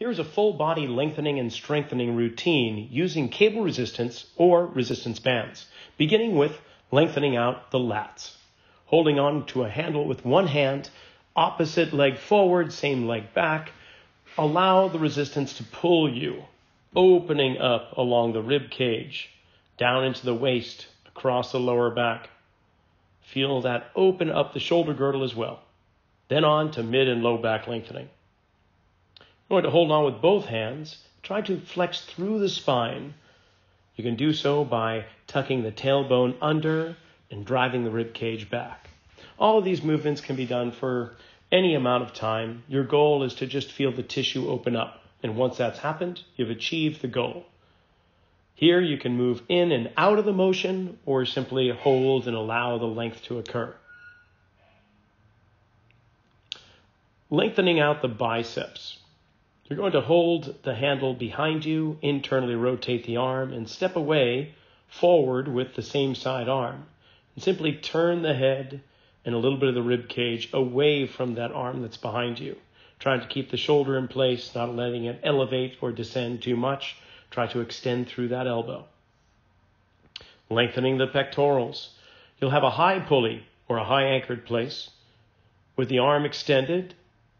Here's a full body lengthening and strengthening routine using cable resistance or resistance bands, beginning with lengthening out the lats. Holding on to a handle with one hand, opposite leg forward, same leg back. Allow the resistance to pull you, opening up along the rib cage, down into the waist, across the lower back. Feel that open up the shoulder girdle as well. Then on to mid and low back lengthening. Going to hold on with both hands. Try to flex through the spine. You can do so by tucking the tailbone under and driving the rib cage back. All of these movements can be done for any amount of time. Your goal is to just feel the tissue open up. And once that's happened, you've achieved the goal. Here you can move in and out of the motion or simply hold and allow the length to occur. Lengthening out the biceps. You're going to hold the handle behind you, internally rotate the arm, and step away forward with the same side arm. And simply turn the head and a little bit of the rib cage away from that arm that's behind you. Trying to keep the shoulder in place, not letting it elevate or descend too much. Try to extend through that elbow. Lengthening the pectorals. You'll have a high pulley or a high anchored place. With the arm extended,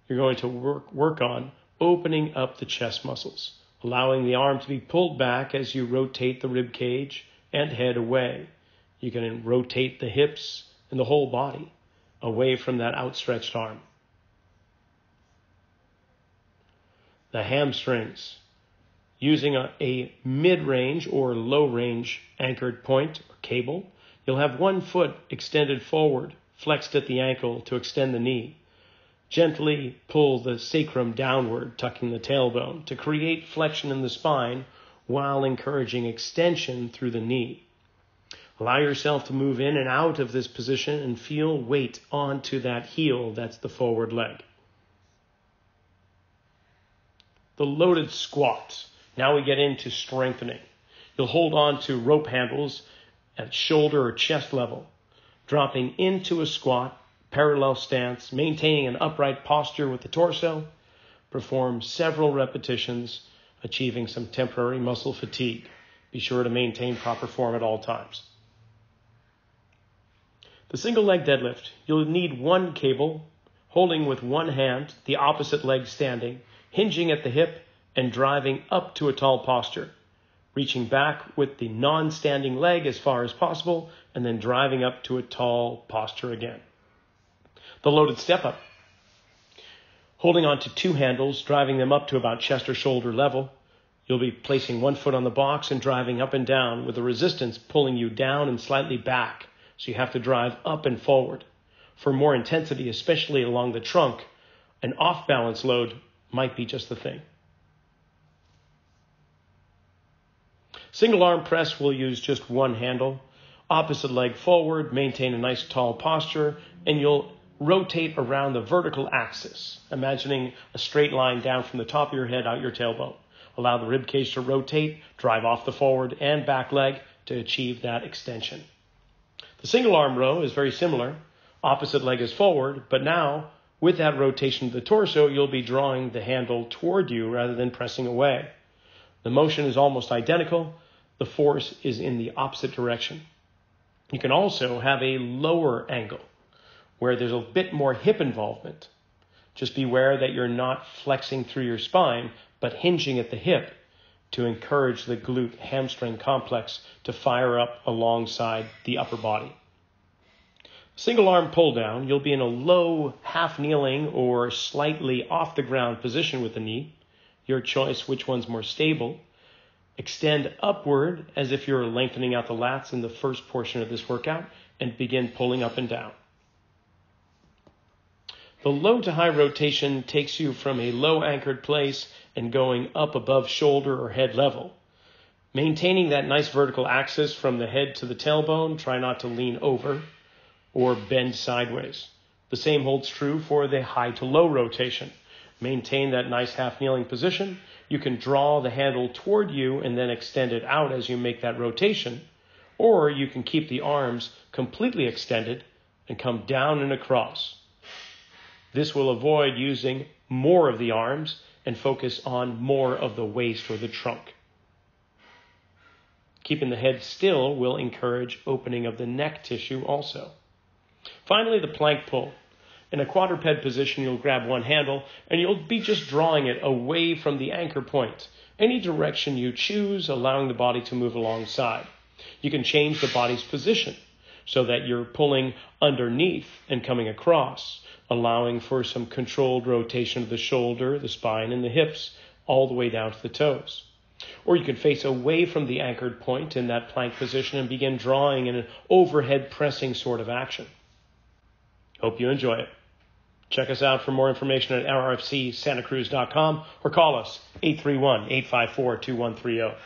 you're going to work, work on opening up the chest muscles, allowing the arm to be pulled back as you rotate the rib cage and head away. You can rotate the hips and the whole body away from that outstretched arm. The hamstrings, using a, a mid range or low range anchored point or cable, you'll have one foot extended forward, flexed at the ankle to extend the knee. Gently pull the sacrum downward, tucking the tailbone to create flexion in the spine while encouraging extension through the knee. Allow yourself to move in and out of this position and feel weight onto that heel that's the forward leg. The loaded squat. Now we get into strengthening. You'll hold on to rope handles at shoulder or chest level, dropping into a squat parallel stance, maintaining an upright posture with the torso. Perform several repetitions, achieving some temporary muscle fatigue. Be sure to maintain proper form at all times. The single leg deadlift, you'll need one cable, holding with one hand, the opposite leg standing, hinging at the hip, and driving up to a tall posture. Reaching back with the non standing leg as far as possible, and then driving up to a tall posture again the loaded step up. Holding on to two handles, driving them up to about chest or shoulder level. You'll be placing one foot on the box and driving up and down with the resistance pulling you down and slightly back. So you have to drive up and forward. For more intensity, especially along the trunk, an off balance load might be just the thing. Single arm press will use just one handle. Opposite leg forward, maintain a nice tall posture, and you'll rotate around the vertical axis, imagining a straight line down from the top of your head out your tailbone. Allow the rib cage to rotate, drive off the forward and back leg to achieve that extension. The single arm row is very similar. Opposite leg is forward, but now with that rotation of the torso, you'll be drawing the handle toward you rather than pressing away. The motion is almost identical. The force is in the opposite direction. You can also have a lower angle where there's a bit more hip involvement. Just beware that you're not flexing through your spine, but hinging at the hip to encourage the glute hamstring complex to fire up alongside the upper body. Single arm pull down, you'll be in a low half kneeling or slightly off the ground position with the knee. Your choice which one's more stable. Extend upward as if you're lengthening out the lats in the first portion of this workout and begin pulling up and down. The low to high rotation takes you from a low anchored place and going up above shoulder or head level. Maintaining that nice vertical axis from the head to the tailbone, try not to lean over or bend sideways. The same holds true for the high to low rotation. Maintain that nice half kneeling position. You can draw the handle toward you and then extend it out as you make that rotation, or you can keep the arms completely extended and come down and across. This will avoid using more of the arms and focus on more of the waist or the trunk. Keeping the head still will encourage opening of the neck tissue also. Finally, the plank pull. In a quadruped position, you'll grab one handle and you'll be just drawing it away from the anchor point, any direction you choose, allowing the body to move alongside. You can change the body's position so that you're pulling underneath and coming across, allowing for some controlled rotation of the shoulder, the spine, and the hips all the way down to the toes. Or you can face away from the anchored point in that plank position and begin drawing in an overhead pressing sort of action. Hope you enjoy it. Check us out for more information at rfcsantacruz.com or call us 831 854 2130.